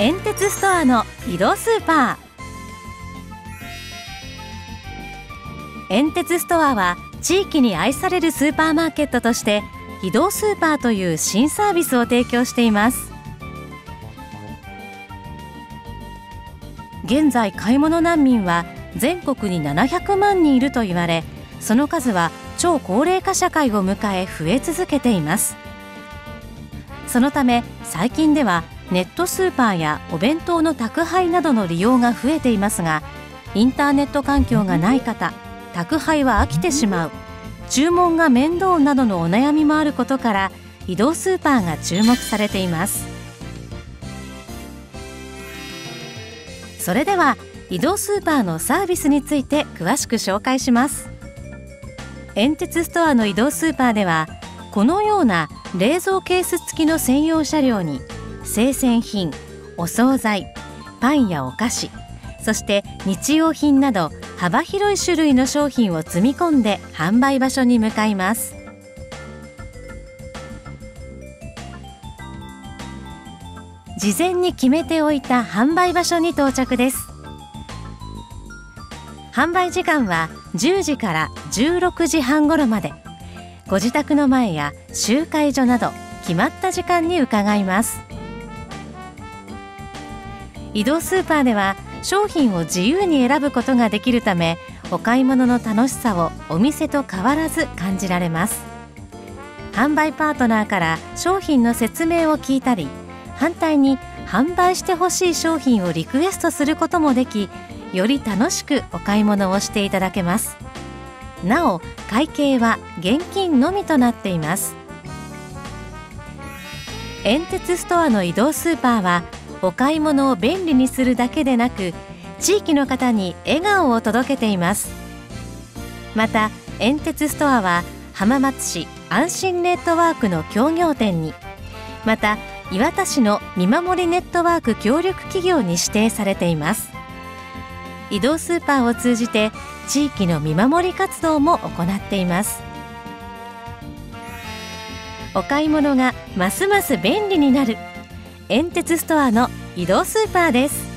煙鉄ストアの移動スーパー。煙鉄ストアは地域に愛されるスーパーマーケットとして移動スーパーという新サービスを提供しています。現在買い物難民は全国に700万人いると言われその数は超高齢化社会を迎え増え続けています。そのため最近ではネットスーパーやお弁当の宅配などの利用が増えていますがインターネット環境がない方宅配は飽きてしまう。注文が面倒などのお悩みもあることから移動スーパーが注目されています。それでは移動スーパーのサービスについて詳しく紹介します。煙鉄ストアの移動スーパーではこのような冷蔵ケース付きの専用車両に生鮮品お惣菜パンやお菓子そして日用品など幅広い種類の商品を積み込んで販売場所に向かいます。事前に決めておいた販売場所に到着です。販売時間は10時から16時半頃まで。ご自宅の前や集会所など決まった時間に伺います。移動スーパーでは商品を自由に選ぶことができるためお買い物の楽しさをお店と変わらず感じられます。販売パートナーから商品の説明を聞いたり反対に販売してほしい商品をリクエストすることもできより楽しくお買い物をしていただけます。なお会計は現金のみとなっています。煙鉄ストアの移動スーパーはお買い物を便利にするだけでなく地域の方に笑顔を届けています。また煙鉄ストアは浜松市安心ネットワークの協業店にまた磐田市の見守りネットワーク協力企業に指定されています。移動スーパーを通じて地域の見守り活動も行っています。お買い物がますます便利になる煙鉄ストアの移動スーパーです。